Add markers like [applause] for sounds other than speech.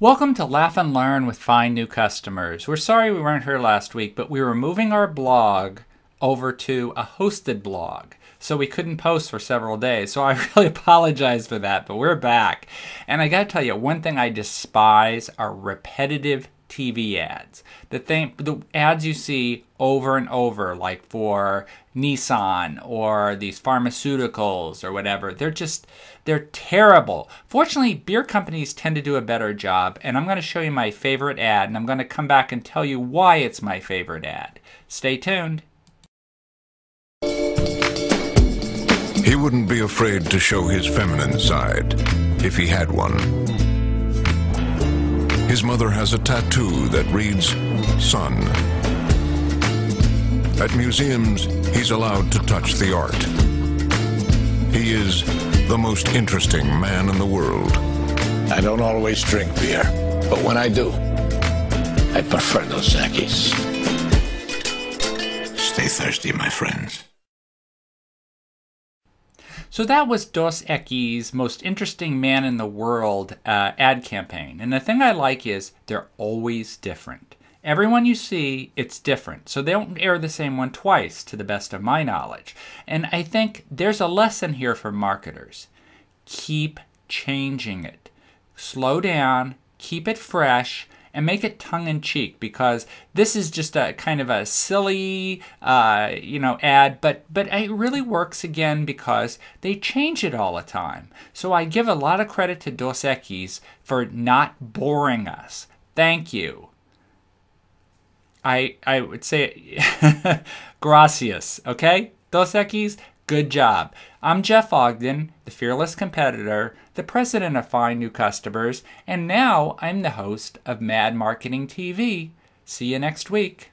Welcome to Laugh and Learn with Find New Customers. We're sorry we weren't here last week, but we were moving our blog over to a hosted blog. So we couldn't post for several days. So I [laughs] really apologize for that, but we're back. And I gotta tell you, one thing I despise are repetitive TV ads. The thing, the ads you see over and over, like for Nissan or these pharmaceuticals or whatever, they're just they're terrible. Fortunately, beer companies tend to do a better job, and I'm going to show you my favorite ad, and I'm going to come back and tell you why it's my favorite ad. Stay tuned. He wouldn't be afraid to show his feminine side if he had one. His mother has a tattoo that reads, Son. At museums, he's allowed to touch the art. He is the most interesting man in the world. I don't always drink beer, but when I do, I prefer Dos Equis. Stay thirsty, my friends. So that was Dos Equis' most interesting man in the world uh, ad campaign. And the thing I like is they're always different. Everyone you see, it's different. So they don't air the same one twice, to the best of my knowledge. And I think there's a lesson here for marketers keep changing it. Slow down, keep it fresh, and make it tongue in cheek because this is just a kind of a silly, uh, you know, ad, but but it really works again because they change it all the time. So I give a lot of credit to Dos Equis for not boring us. Thank you. I I would say [laughs] gracias. Okay, Dos Equis. Good job. I'm Jeff Ogden, the fearless competitor, the president of Find New Customers, and now I'm the host of Mad Marketing TV. See you next week.